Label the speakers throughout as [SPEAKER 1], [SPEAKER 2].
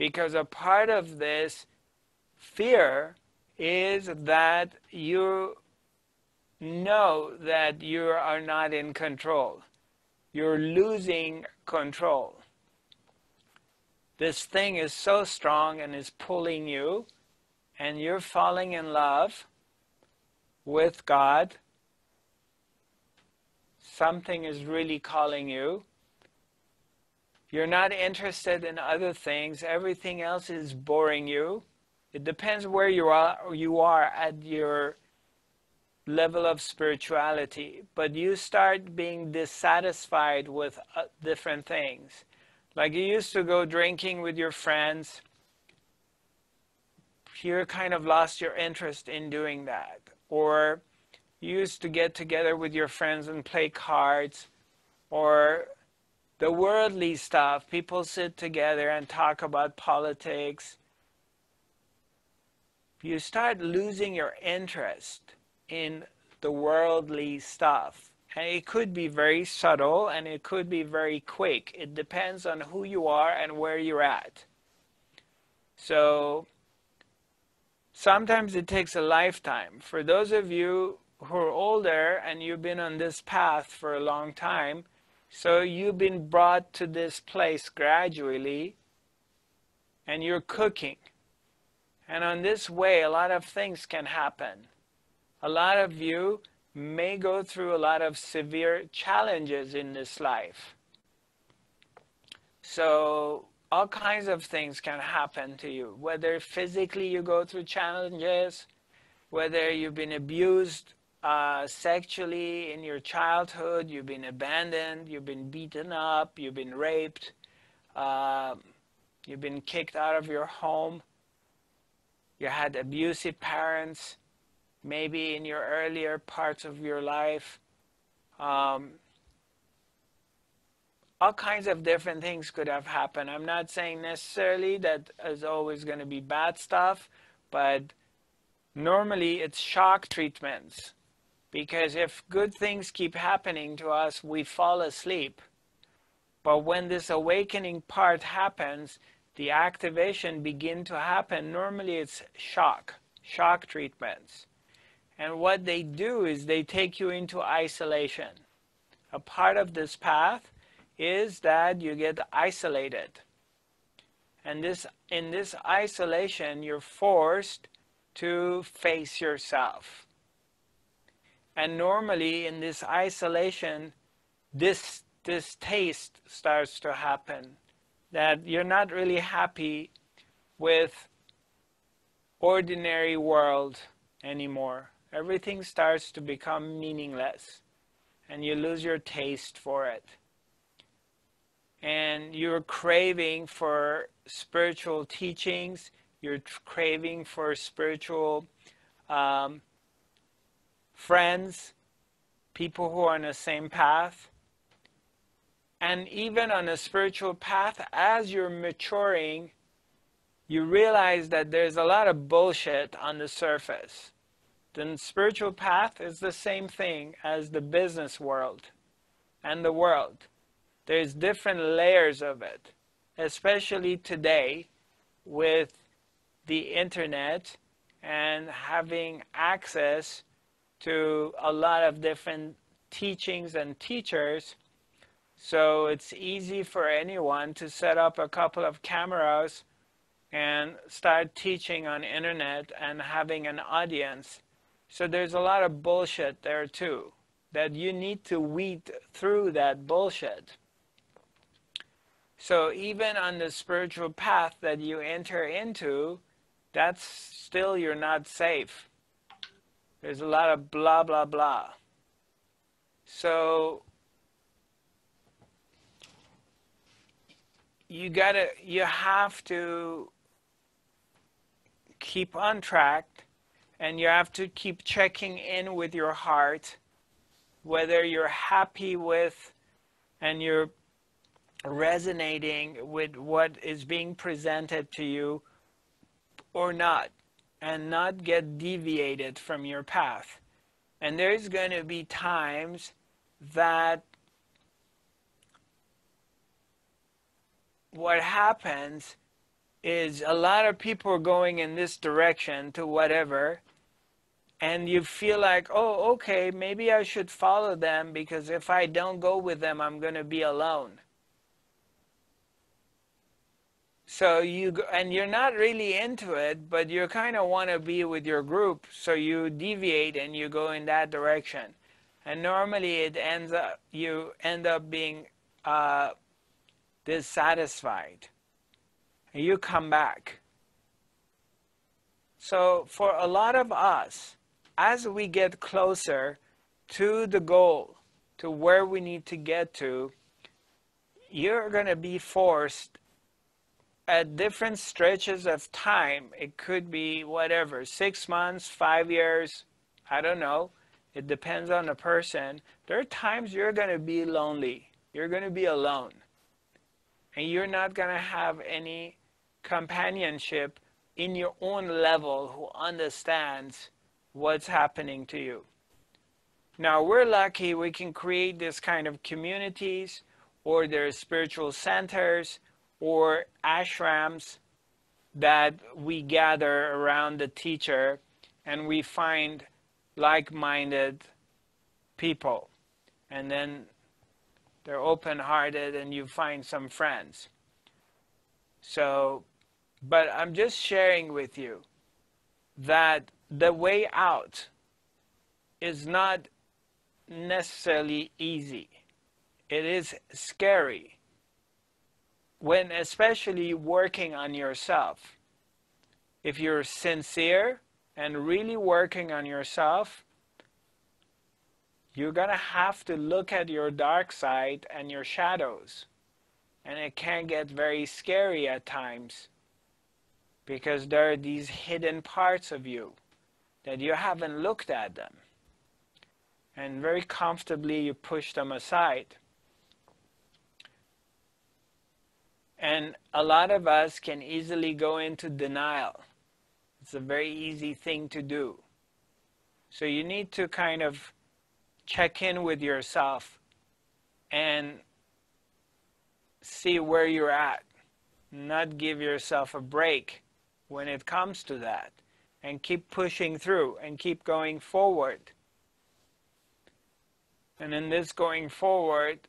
[SPEAKER 1] Because a part of this fear is that you know that you are not in control. You're losing control. This thing is so strong and is pulling you, and you're falling in love with God. Something is really calling you. You're not interested in other things. Everything else is boring you. It depends where you are you are at your level of spirituality, but you start being dissatisfied with uh, different things. Like you used to go drinking with your friends, you kind of lost your interest in doing that. Or you used to get together with your friends and play cards, or the worldly stuff. People sit together and talk about politics. You start losing your interest in the worldly stuff. And it could be very subtle and it could be very quick. It depends on who you are and where you're at. So sometimes it takes a lifetime. For those of you who are older and you've been on this path for a long time, so you've been brought to this place gradually and you're cooking. And on this way, a lot of things can happen a lot of you may go through a lot of severe challenges in this life. So all kinds of things can happen to you, whether physically you go through challenges, whether you've been abused uh, sexually in your childhood, you've been abandoned, you've been beaten up, you've been raped, uh, you've been kicked out of your home, you had abusive parents, maybe in your earlier parts of your life. Um, all kinds of different things could have happened. I'm not saying necessarily that is always going to be bad stuff, but normally it's shock treatments. Because if good things keep happening to us, we fall asleep. But when this awakening part happens, the activation begin to happen. Normally it's shock, shock treatments. And what they do is they take you into isolation. A part of this path is that you get isolated. And this in this isolation you're forced to face yourself. And normally in this isolation this this taste starts to happen. That you're not really happy with ordinary world anymore. Everything starts to become meaningless and you lose your taste for it. And you're craving for spiritual teachings, you're craving for spiritual um, friends, people who are on the same path. And even on a spiritual path, as you're maturing, you realize that there's a lot of bullshit on the surface the spiritual path is the same thing as the business world and the world. There's different layers of it, especially today with the internet and having access to a lot of different teachings and teachers. So it's easy for anyone to set up a couple of cameras and start teaching on internet and having an audience so there's a lot of bullshit there too, that you need to weed through that bullshit. So even on the spiritual path that you enter into, that's still you're not safe. There's a lot of blah blah blah. So you gotta you have to keep on track and you have to keep checking in with your heart whether you're happy with and you're resonating with what is being presented to you or not and not get deviated from your path. And there's going to be times that what happens is a lot of people are going in this direction to whatever and you feel like oh okay maybe i should follow them because if i don't go with them i'm going to be alone so you and you're not really into it but you kind of want to be with your group so you deviate and you go in that direction. And normally it ends up you end up being uh, dissatisfied. And you come back. So for a lot of us as we get closer to the goal to where we need to get to you're going to be forced at different stretches of time it could be whatever six months five years i don't know it depends on the person. There are times you're going to be lonely. You're going to be alone. And you're not going to have any companionship in your own level who understands what's happening to you. Now, we're lucky we can create this kind of communities, or there's spiritual centers, or ashrams that we gather around the teacher and we find like-minded people. And then they're open-hearted and you find some friends. So but i'm just sharing with you that the way out is not necessarily easy. It is scary when especially working on yourself if you're sincere and really working on yourself, you're going to have to look at your dark side and your shadows. And it can get very scary at times because there are these hidden parts of you that you haven't looked at them. And very comfortably you push them aside. And a lot of us can easily go into denial it's a very easy thing to do. So you need to kind of check in with yourself and see where you're at. Not give yourself a break when it comes to that. And keep pushing through and keep going forward. And in this going forward,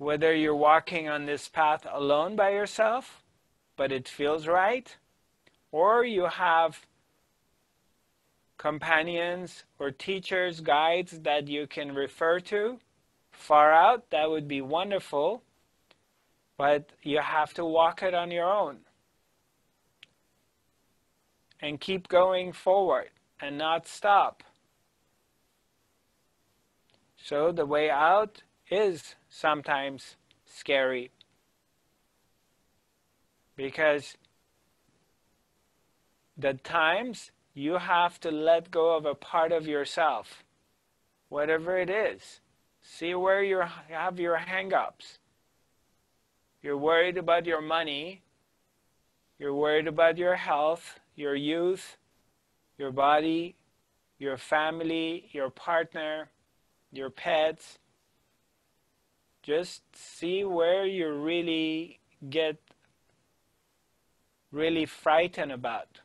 [SPEAKER 1] whether you're walking on this path alone by yourself, but it feels right, or you have companions or teachers, guides that you can refer to far out, that would be wonderful, but you have to walk it on your own. And keep going forward and not stop. So the way out is sometimes scary because the times you have to let go of a part of yourself, whatever it is. See where you have your hang-ups. You're worried about your money. You're worried about your health, your youth, your body, your family, your partner, your pets. Just see where you really get really frightened about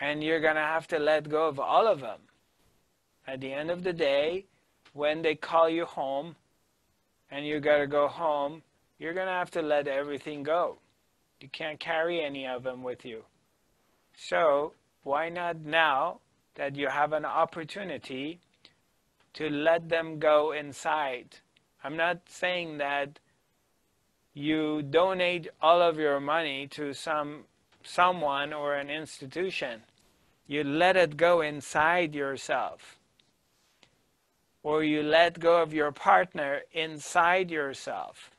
[SPEAKER 1] and you're going to have to let go of all of them. At the end of the day, when they call you home and you got to go home, you're going to have to let everything go. You can't carry any of them with you. So, why not now that you have an opportunity to let them go inside? I'm not saying that you donate all of your money to some someone or an institution you let it go inside yourself. Or you let go of your partner inside yourself.